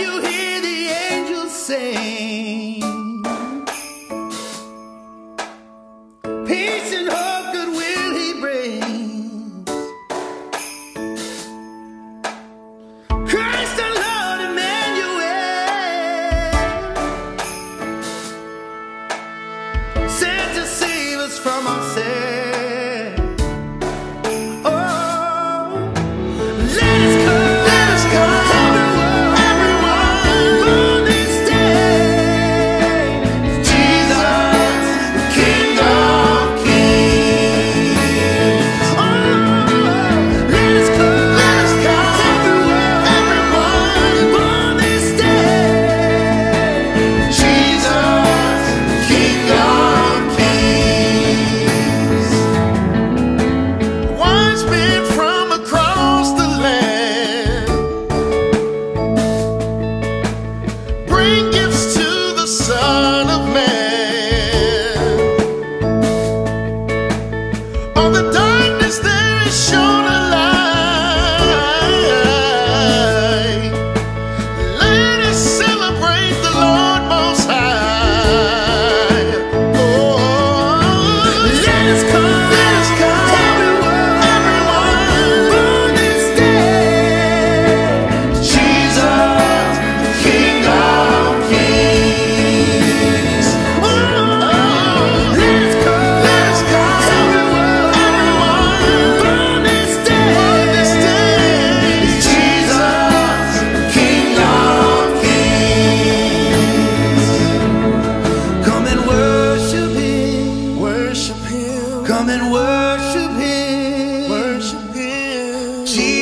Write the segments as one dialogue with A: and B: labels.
A: you hear the angels sing. Peace and hope, goodwill
B: he brings. Christ the Lord Emmanuel, sent to save us from ourselves.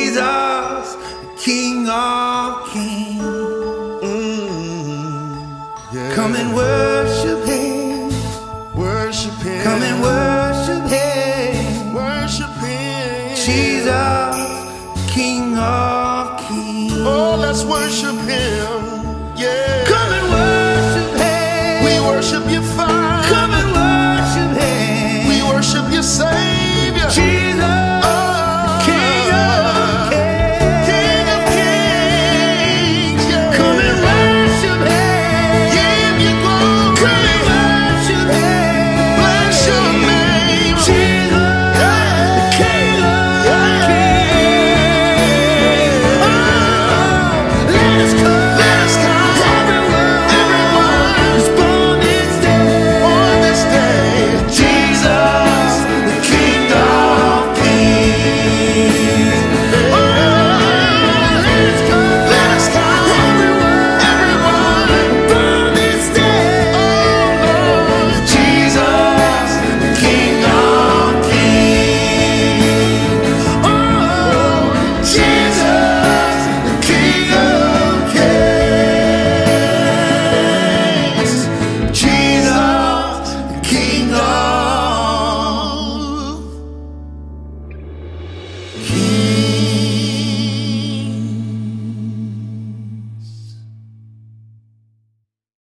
A: Jesus, King of Kings.
B: Mm, yeah.
A: Come and worship Him.
B: worship Him.
A: Come and worship Him.
B: worship Him.
A: Jesus, King of Kings.
B: Oh, let's worship Him. Yeah.